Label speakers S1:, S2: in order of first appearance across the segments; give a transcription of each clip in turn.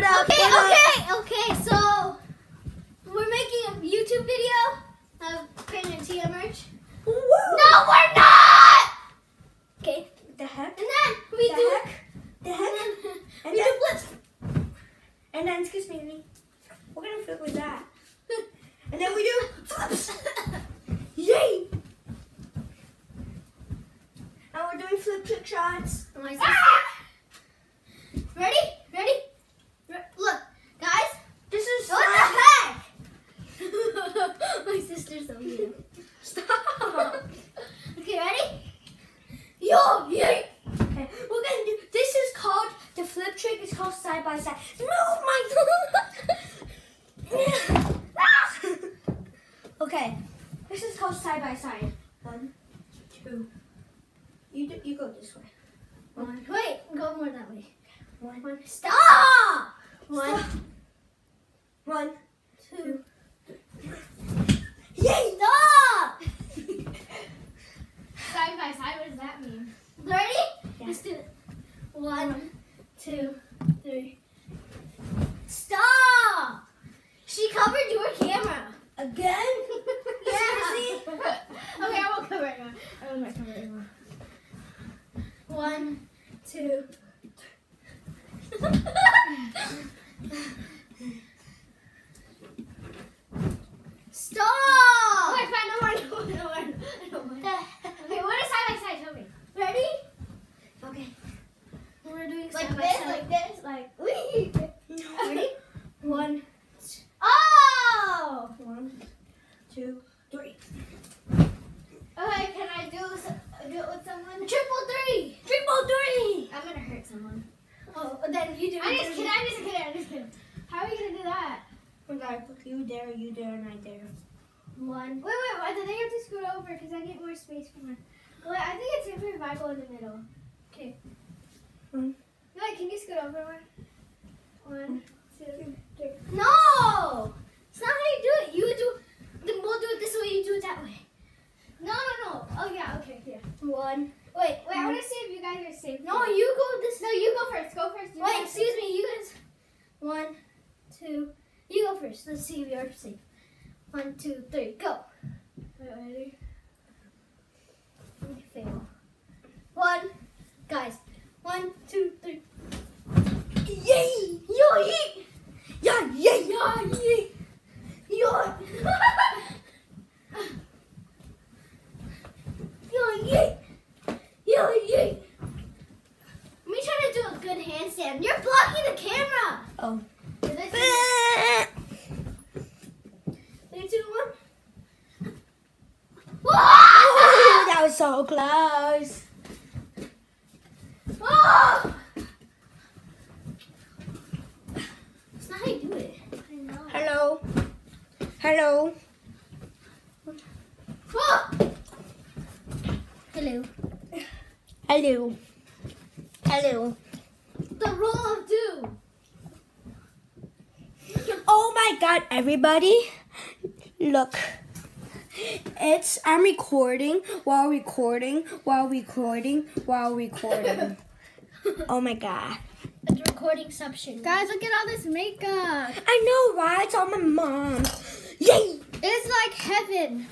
S1: what up?
S2: Okay,
S1: what up?
S2: okay, okay. So we're making a YouTube video of Crane and Tia merch.
S1: Woo!
S2: No, we're not. Okay,
S1: The heck?
S2: and then we
S1: The
S2: do.
S1: heck? The heck?
S2: And then
S1: And
S2: we
S1: then-
S2: do flips.
S1: And then, excuse me, kind of flip was that? And then we do flips. Yay! And we're doing flip trick shots.
S2: My sister. Ready? Ready? Re- Look, guys.
S1: This is
S2: What the heck? My sister's so mean.
S1: Stop.
S2: Okay, ready? Yo, yay!
S1: Okay, we're gonna do. This is called the flip trick. Is called side by side. Move my. okay, this is called side by side. One, two. You do, you go this way.
S2: One. Wait, go more that way.
S1: One,
S2: One. Stop! One,
S1: Stop. one.
S2: two.
S1: Yay!
S2: Stop! side by side, what does that mean? Ready?
S1: Yeah.
S2: Let's do it. One, two, three. Stop! She covered your camera.
S1: Again?
S2: Seriously? okay, I won't cover it now. I will not cover it anymore. One, two. Stop! Okay, fine, no more, no more, no more, no more. Okay, what is side by side? Show me. Ready?
S1: Okay.
S2: We're doing
S3: Like
S2: side by
S3: this,
S2: side.
S3: like this, like. wee.
S2: Ready? One. Oh!
S1: One, two, three.
S3: Okay, can I do do it with someone?
S2: Triple three!
S1: Triple three.
S3: I'm gonna hurt someone.
S2: Oh, then you do.
S3: I'm just kidding. I'm just kidding. How are you gonna do that?
S1: You there, you there, and I there.
S2: One.
S3: Wait, wait. I think I have to scoot over because I get more space for my. Wait, I think it's if I go in the middle. Okay.
S1: Hmm.
S3: Wait, can you scoot over one? One, two, three.
S2: No! It's not how you do it. You do. Then we'll do it this way. You do it that way.
S3: No, no, no. Oh yeah. Okay. Yeah.
S2: One.
S3: Wait, wait. I want to see if you guys are safe.
S2: No, you go this.
S3: No, you go first. Go first. You
S2: Wait,
S3: go
S2: excuse me. You guys. One, two. You go first. Let's see if you're safe. One, two, three, go.
S3: Wait, ready?
S2: You fail. One, guys. One, two, three.
S1: Yay!
S2: Yo, yeet!
S1: Yeah, yeah, yeah, yeah.
S2: Yo! Yo, yeet! Yo, yeet! Me trying to do a good handstand. You're blocking the camera.
S1: Oh.
S2: Three, two, one?
S1: That was so close.
S2: Oh! That's not how you do it.
S3: I know.
S1: Hello. Hello.
S2: Hello.
S1: Hello. Hello.
S2: The roll of doom.
S1: Oh my god, everybody. Look. It's I'm recording while recording while recording while recording. oh my god.
S2: It's recording suction.
S3: Guys, look at all this makeup.
S1: I know, right? It's on my mom. Yay!
S3: It's like heaven.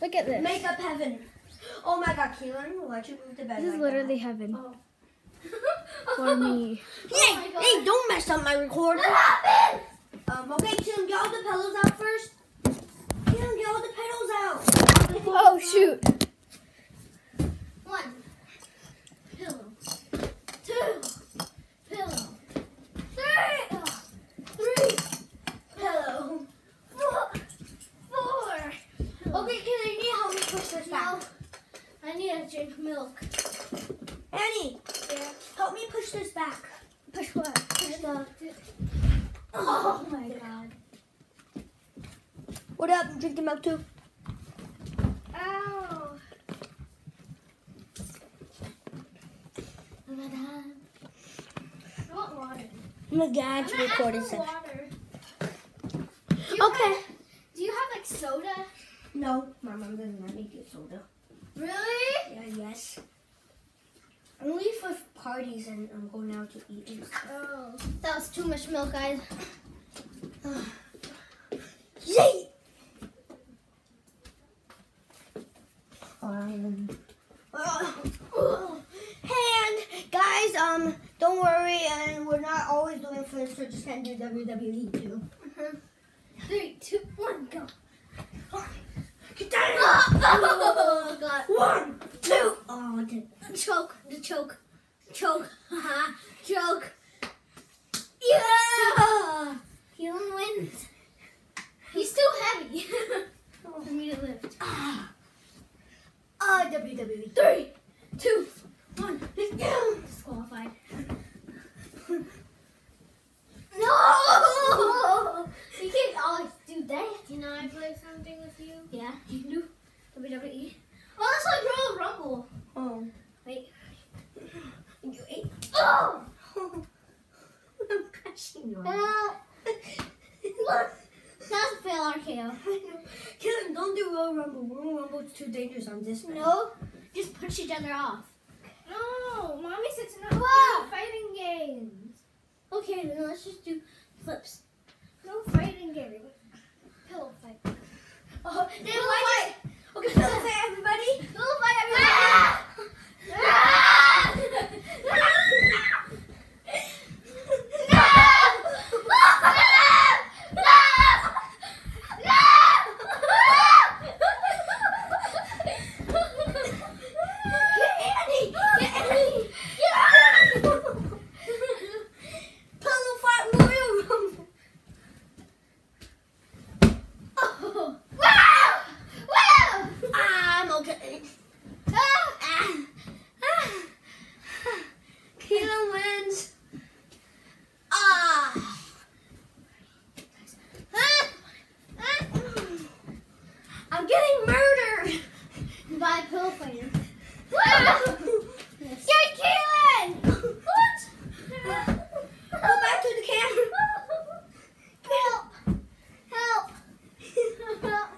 S3: Look at this.
S1: Make up heaven. Oh my god, Keelan, why'd you move the bed?
S3: This is
S1: like
S3: literally heaven
S2: Oh.
S3: for me.
S1: That?
S2: Oh
S1: Yay! Hey, don't mess up my recorder.
S2: What happened?
S1: Um, okay, Keelan, get all the pillows out first. Keelan, get all the pillows out.
S3: Oh shoot.
S2: One. Pillow. Two. Pillow. Three. oh, Three. Pillow. Four. Four.
S1: Okay, Keelan, you need to help me push this back.
S2: No. I need to drink milk.
S1: Annie, help me push this back.
S3: Push what?
S1: Push the.
S2: Oh my god.
S1: What up? Drink the milk too.
S3: Ow.
S2: Oh my god.
S3: I want water.
S1: Oh my god, it's recording stuff. Okay.
S3: Have, do you have like soda?
S1: No, my mom doesn't let me get soda.
S3: Really?
S1: Yeah, yes. Only for parties and I'm going out to eat and stuff.
S3: Oh.
S2: That was too much milk, guys.
S1: Yay! Um, and guys, um, don't worry, and we're not always doing flips. We're just gonna do WWE too.
S2: Three, two, one, go.
S1: Get down!
S2: Oh, God.
S1: One, two. Oh, did
S2: Choke, the choke, choke, haha, choke. Yeah! Healing wins. He's too heavy for me to lift.
S1: ah. Uh, WWE.
S2: Three, two, one.
S1: Yeah.
S2: Disqualified. No! You can't always do that.
S3: Can I play something with you?
S2: Yeah, you can do WWE. Oh, that's like Royal Rumble.
S1: Oh.
S2: Wait.
S1: You
S2: Oh!
S1: I'm crushing you.
S2: Uh,
S1: Look.
S2: that's a fail RKO.
S1: Killing, don't do Royal Rumble. Royal Rumble's too dangerous on this. man.
S2: No, just push each other off.
S3: No, mommy said to not fighting games.
S2: Okay, then let's just do flips.
S3: No fighting games. Pillow fight.
S1: Oh, then
S2: Pillow
S1: why
S2: fight.
S1: just- Okay, pillow fight, everybody.
S2: Pillow fight, everybody. Ah!
S1: Pillow fight, Royal Rumble. I'm okay. Kilo wins. Ah. I'm getting murdered.
S2: By a pillow fighter. Ah!
S1: Get Kaylin! What? Go back to the camera.
S2: Help! Help! Help!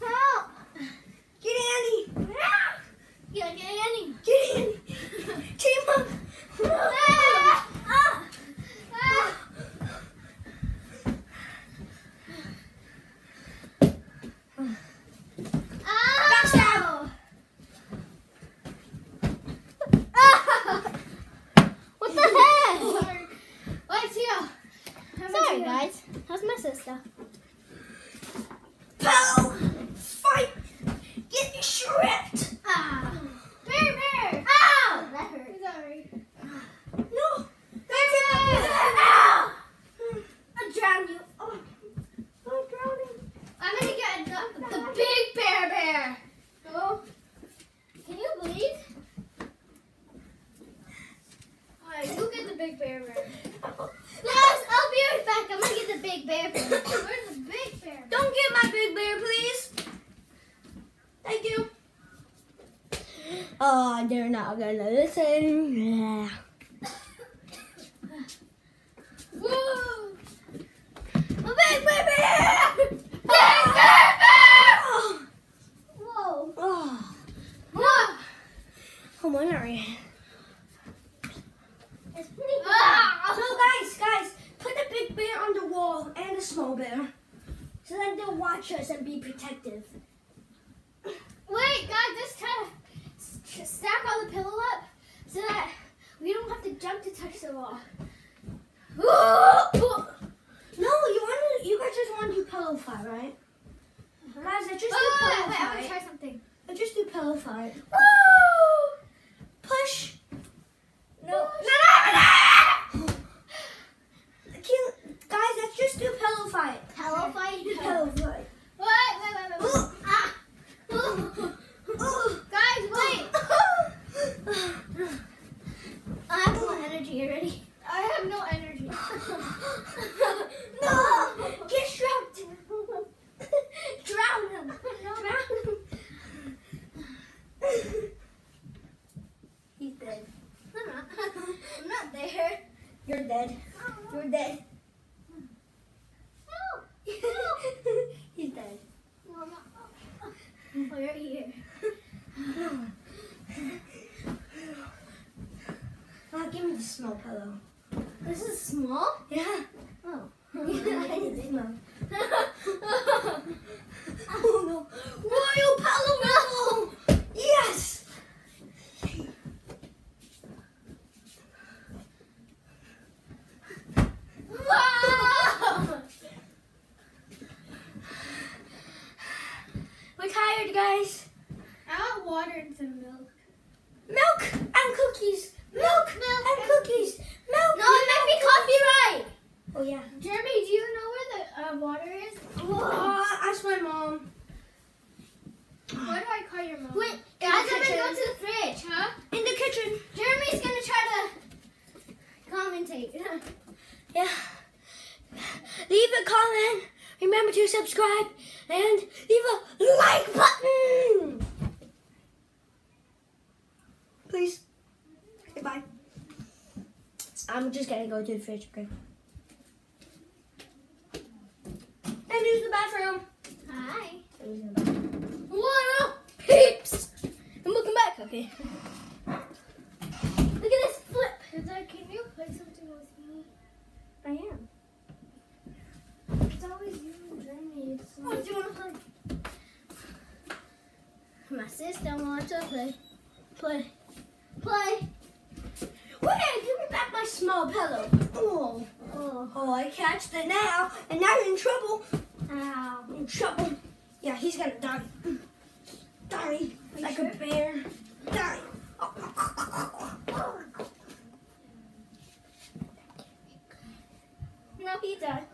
S2: Help!
S1: Get Annie.
S2: Yeah, get Annie.
S1: Get Annie. Team up.
S2: Ah! Ah! Ah! Ow! Ah! What the heck?
S3: Sorry.
S2: What's here? Sorry, guys. How's my sister?
S1: Pillow fight. Get shredded.
S2: Ah!
S3: Bear, bear.
S2: Ow! That hurt.
S3: Sorry.
S1: No. That's it. Ow. I drowned you. Oh. I'm drowning.
S2: I'm gonna get the, the big bear bear. Oh, can you believe?
S3: Alright, you get the big bear bear.
S2: Yes, I'll be right back. I'm gonna get the big bear bear.
S3: Where's the big bear?
S1: Don't get my big bear, please. Thank you. Oh, they're not gonna listen.
S2: Woo!
S1: A big bear!
S2: Big bear!
S1: Whoa.
S2: Whoa!
S1: Oh,
S2: Whoa!
S1: come on, Ari.
S2: It's pretty
S3: Ah!
S1: So, guys, guys, put the big bear on the wall and the small bear. So then they'll watch us and be protective.
S3: Wait, guys, just try to s- stack all the pillow up so that we don't have to jump to touch the wall.
S1: No, you want to? You guys just want to do pillow fight, right? Uh-huh. Guys, let's just do
S3: Oh, wait,
S1: pillow
S3: wait, I want to try something.
S1: Let's just do pillow fight.
S2: Woo!
S1: Push.
S3: No.
S1: No, no, no. Kill- Guys, let's just do pillow fight.
S2: Pillow fight.
S1: Pillow fight.
S3: Wait, wait, wait, wait. wait.
S2: Ah!
S3: Guys, wait.
S2: I have no energy already.
S3: I have no energy.
S1: no, get strapped. Drown him. Drown him. He's dead.
S2: I'm not. I'm not there.
S1: You're dead. You're dead. He's dead.
S2: No, I'm not. Oh, you're here.
S1: Ah, give me the small pillow.
S3: This is small?
S1: Yeah.
S3: Oh.
S1: I need the small. Oh no. Royal pillow. Yes.
S3: wow!
S1: We're tired, guys.
S3: I want water and some milk.
S1: Milk and cookies. Milk,
S3: Milk
S1: and
S3: and
S1: cookies. Milk.
S3: No, it might be copyright.
S1: Oh yeah.
S3: Jeremy, do you know where the uh, water is?
S1: Uh, ask my mom.
S3: Why do I call your mom?
S2: Wait,
S3: guys,
S1: the
S3: I'm gonna
S1: kitchen.
S3: go to the fridge, huh?
S1: In the kitchen.
S3: Jeremy's gonna try to commentate.
S1: Yeah. Leave a comment. Subscribe and leave a like button. Please. Goodbye. I'm just gonna go to the fridge, okay? And use the bathroom.
S3: Hi.
S1: And use the bathroom.
S3: What up?
S1: Peeps! I'm looking back, okay?
S3: Look at this flip. Can you play something with me?
S1: I am.
S3: It's always you and Jeremy. It's
S1: What do you want to play?
S3: My sister wants to play. Play. Play.
S1: Wait, give me small pillow. Oh,
S3: Oh.
S1: oh, I catched it now, and now you're in trouble.
S3: Ow.
S1: In trouble. Yeah, he's gonna die. Die like
S3: sure?
S1: a bear. Die.
S3: No, he died.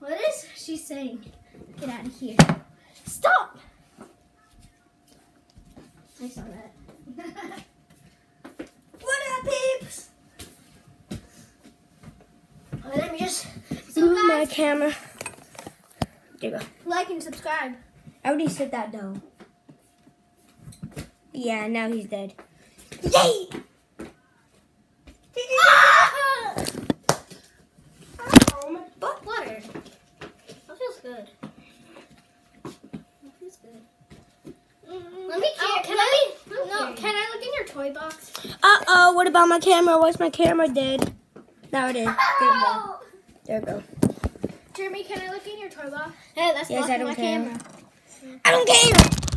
S3: What is she saying? Get out of here. Stop! I saw that.
S1: What up, peeps? Oh, let me just
S3: So
S1: move my camera. There you go.
S3: like and subscribe.
S1: I already said that though. Yeah, now he's dead. Yay!
S3: Ah!
S1: Ow, my butt.
S3: Water. That feels good. That feels good. Let me
S2: Oh,
S3: can I no, can I look in your toy box?
S1: Uh oh, what about my camera? What's my camera dead? Now it is. There we go. There we go.
S3: Jeremy, can I look in your toy box? Hey, that's
S1: Yes, I don't
S3: my
S1: care.
S3: camera.
S1: I don't care.